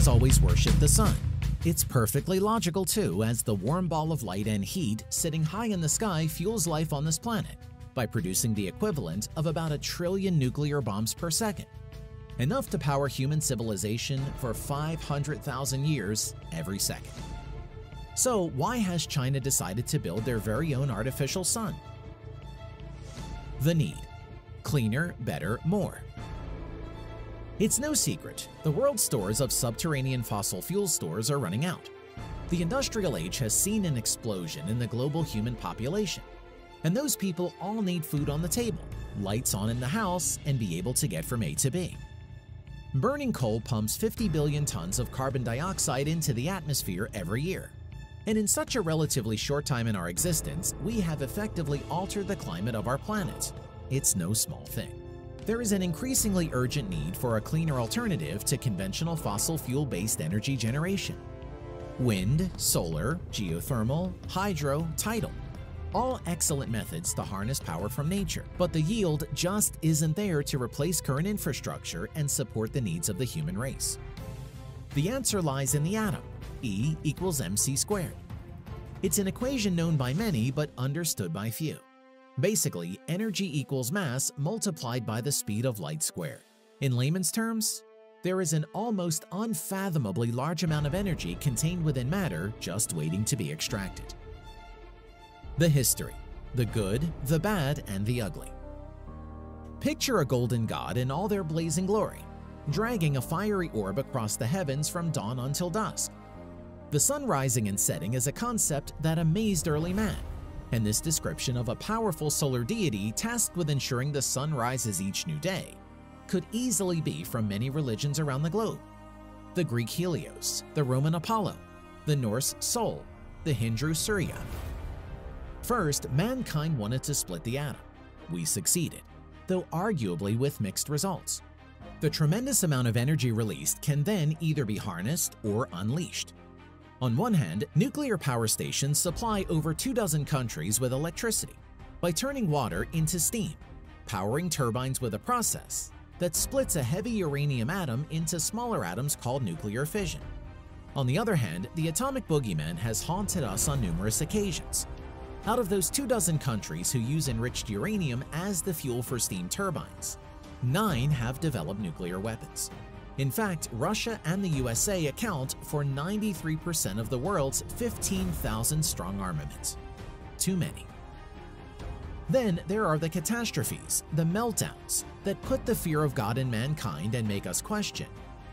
has always worshipped the sun. It's perfectly logical too, as the warm ball of light and heat sitting high in the sky fuels life on this planet by producing the equivalent of about a trillion nuclear bombs per second, enough to power human civilization for 500,000 years every second. So why has China decided to build their very own artificial sun? The need. Cleaner, better, more. It's no secret, the world's stores of subterranean fossil fuel stores are running out. The industrial age has seen an explosion in the global human population, and those people all need food on the table, lights on in the house, and be able to get from A to B. Burning coal pumps 50 billion tons of carbon dioxide into the atmosphere every year. And in such a relatively short time in our existence, we have effectively altered the climate of our planet. It's no small thing there is an increasingly urgent need for a cleaner alternative to conventional fossil fuel-based energy generation. Wind, solar, geothermal, hydro, tidal all excellent methods to harness power from nature, but the yield just isn't there to replace current infrastructure and support the needs of the human race. The answer lies in the atom, E equals mc squared. It's an equation known by many but understood by few. Basically, energy equals mass multiplied by the speed of light squared. In layman's terms, there is an almost unfathomably large amount of energy contained within matter just waiting to be extracted. The history, the good, the bad, and the ugly. Picture a golden god in all their blazing glory, dragging a fiery orb across the heavens from dawn until dusk. The sun rising and setting is a concept that amazed early man, and this description of a powerful solar deity tasked with ensuring the sun rises each new day could easily be from many religions around the globe. The Greek Helios, the Roman Apollo, the Norse Sol, the Hindu Surya. First, mankind wanted to split the atom. We succeeded, though arguably with mixed results. The tremendous amount of energy released can then either be harnessed or unleashed. On one hand, nuclear power stations supply over two dozen countries with electricity by turning water into steam, powering turbines with a process that splits a heavy uranium atom into smaller atoms called nuclear fission. On the other hand, the atomic boogeyman has haunted us on numerous occasions. Out of those two dozen countries who use enriched uranium as the fuel for steam turbines, nine have developed nuclear weapons. In fact, Russia and the USA account for 93% of the world's 15,000 strong armaments. Too many. Then there are the catastrophes, the meltdowns, that put the fear of God in mankind and make us question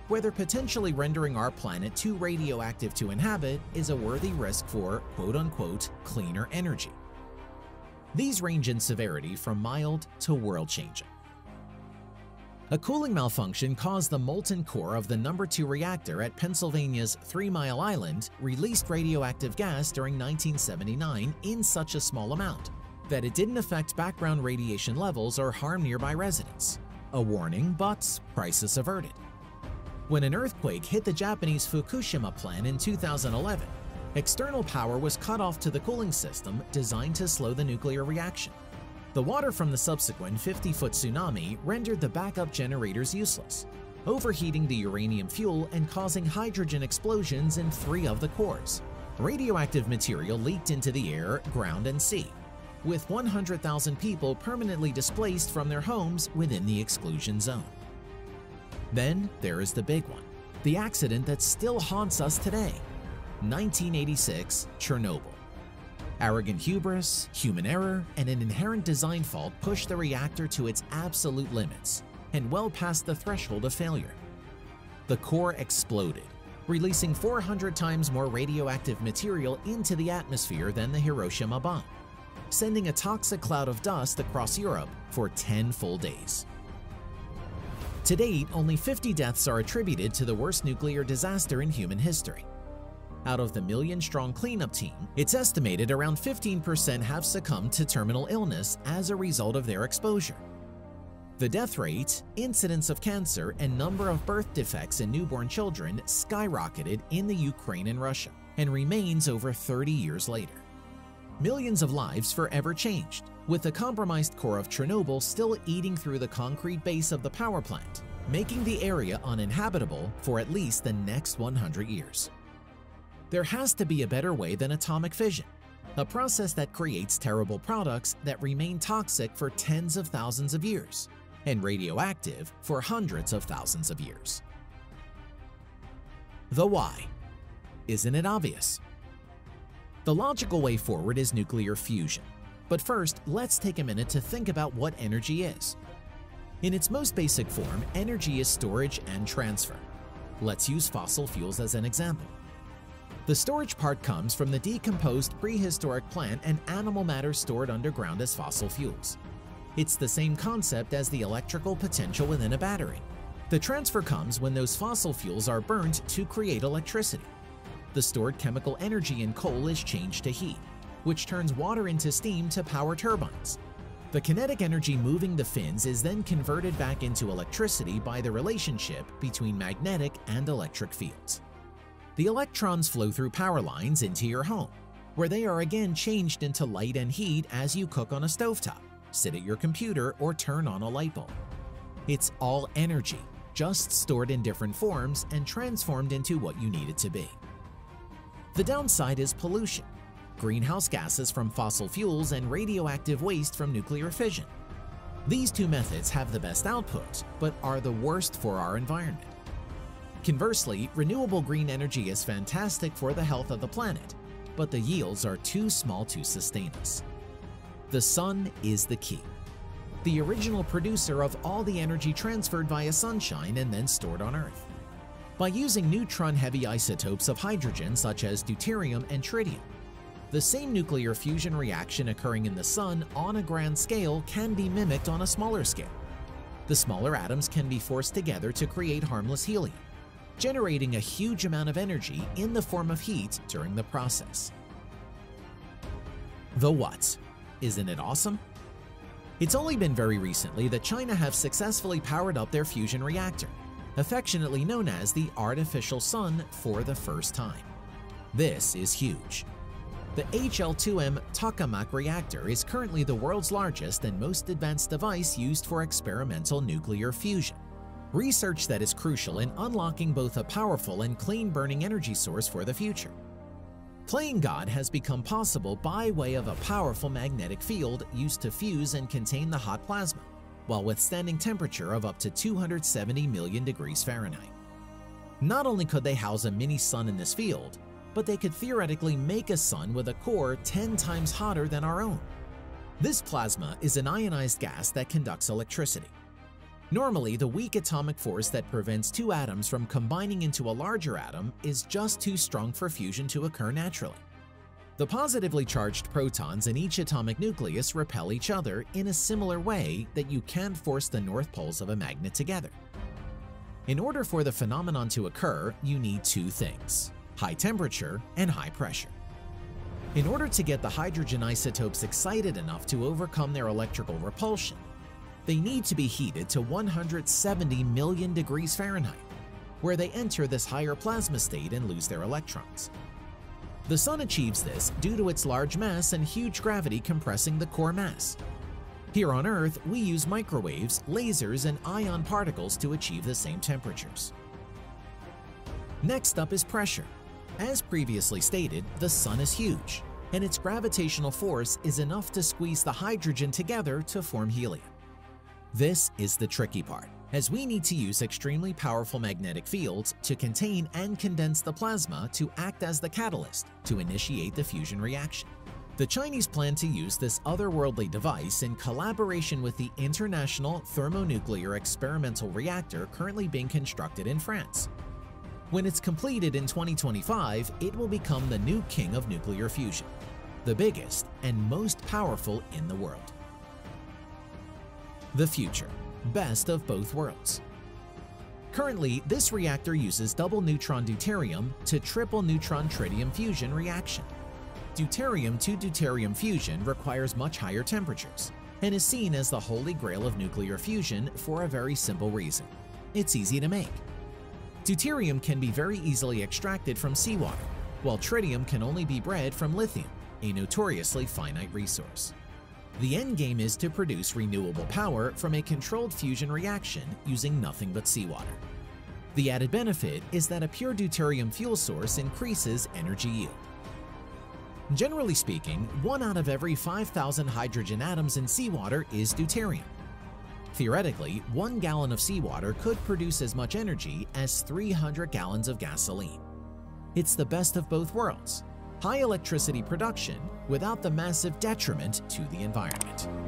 whether potentially rendering our planet too radioactive to inhabit is a worthy risk for quote-unquote cleaner energy. These range in severity from mild to world-changing. A cooling malfunction caused the molten core of the number 2 reactor at Pennsylvania's Three Mile Island released radioactive gas during 1979 in such a small amount that it didn't affect background radiation levels or harm nearby residents. A warning, but crisis averted. When an earthquake hit the Japanese Fukushima plant in 2011, external power was cut off to the cooling system designed to slow the nuclear reaction. The water from the subsequent 50-foot tsunami rendered the backup generators useless, overheating the uranium fuel and causing hydrogen explosions in three of the cores. Radioactive material leaked into the air, ground, and sea, with 100,000 people permanently displaced from their homes within the exclusion zone. Then there is the big one, the accident that still haunts us today, 1986 Chernobyl. Arrogant hubris, human error, and an inherent design fault pushed the reactor to its absolute limits and well past the threshold of failure. The core exploded, releasing 400 times more radioactive material into the atmosphere than the Hiroshima bomb, sending a toxic cloud of dust across Europe for 10 full days. To date, only 50 deaths are attributed to the worst nuclear disaster in human history. Out of the million-strong cleanup team, it's estimated around 15% have succumbed to terminal illness as a result of their exposure. The death rate, incidence of cancer, and number of birth defects in newborn children skyrocketed in the Ukraine and Russia and remains over 30 years later. Millions of lives forever changed, with the compromised core of Chernobyl still eating through the concrete base of the power plant making the area uninhabitable for at least the next 100 years. There has to be a better way than atomic fission, a process that creates terrible products that remain toxic for tens of thousands of years and radioactive for hundreds of thousands of years. The why. Isn't it obvious? The logical way forward is nuclear fusion. But first, let's take a minute to think about what energy is. In its most basic form, energy is storage and transfer. Let's use fossil fuels as an example. The storage part comes from the decomposed prehistoric plant and animal matter stored underground as fossil fuels. It's the same concept as the electrical potential within a battery. The transfer comes when those fossil fuels are burned to create electricity. The stored chemical energy in coal is changed to heat, which turns water into steam to power turbines. The kinetic energy moving the fins is then converted back into electricity by the relationship between magnetic and electric fields. The electrons flow through power lines into your home, where they are again changed into light and heat as you cook on a stovetop, sit at your computer, or turn on a light bulb. It's all energy, just stored in different forms and transformed into what you need it to be. The downside is pollution, greenhouse gases from fossil fuels and radioactive waste from nuclear fission. These two methods have the best output, but are the worst for our environment. Conversely, renewable green energy is fantastic for the health of the planet, but the yields are too small to sustain us. The sun is the key. The original producer of all the energy transferred via sunshine and then stored on Earth. By using neutron-heavy isotopes of hydrogen such as deuterium and tritium, the same nuclear fusion reaction occurring in the Sun on a grand scale can be mimicked on a smaller scale. The smaller atoms can be forced together to create harmless helium, generating a huge amount of energy in the form of heat during the process. The what? Isn't it awesome? It's only been very recently that China have successfully powered up their fusion reactor, affectionately known as the artificial sun for the first time. This is huge. The HL2M tokamak reactor is currently the world's largest and most advanced device used for experimental nuclear fusion. Research that is crucial in unlocking both a powerful and clean-burning energy source for the future. Playing God has become possible by way of a powerful magnetic field used to fuse and contain the hot plasma, while withstanding temperature of up to 270 million degrees Fahrenheit. Not only could they house a mini sun in this field, but they could theoretically make a sun with a core 10 times hotter than our own. This plasma is an ionized gas that conducts electricity. Normally, the weak atomic force that prevents two atoms from combining into a larger atom is just too strong for fusion to occur naturally. The positively charged protons in each atomic nucleus repel each other in a similar way that you can't force the north poles of a magnet together. In order for the phenomenon to occur, you need two things high temperature, and high pressure. In order to get the hydrogen isotopes excited enough to overcome their electrical repulsion, they need to be heated to 170 million degrees Fahrenheit, where they enter this higher plasma state and lose their electrons. The Sun achieves this due to its large mass and huge gravity compressing the core mass. Here on Earth, we use microwaves, lasers, and ion particles to achieve the same temperatures. Next up is pressure. As previously stated, the Sun is huge, and its gravitational force is enough to squeeze the hydrogen together to form helium. This is the tricky part, as we need to use extremely powerful magnetic fields to contain and condense the plasma to act as the catalyst to initiate the fusion reaction. The Chinese plan to use this otherworldly device in collaboration with the International Thermonuclear Experimental Reactor currently being constructed in France, when it's completed in 2025, it will become the new king of nuclear fusion, the biggest and most powerful in the world. The future, best of both worlds. Currently, this reactor uses double neutron deuterium to triple neutron tritium fusion reaction. Deuterium to deuterium fusion requires much higher temperatures and is seen as the holy grail of nuclear fusion for a very simple reason. It's easy to make. Deuterium can be very easily extracted from seawater, while tritium can only be bred from lithium, a notoriously finite resource. The end game is to produce renewable power from a controlled fusion reaction using nothing but seawater. The added benefit is that a pure deuterium fuel source increases energy yield. Generally speaking, one out of every 5,000 hydrogen atoms in seawater is deuterium. Theoretically, one gallon of seawater could produce as much energy as 300 gallons of gasoline. It's the best of both worlds, high electricity production without the massive detriment to the environment.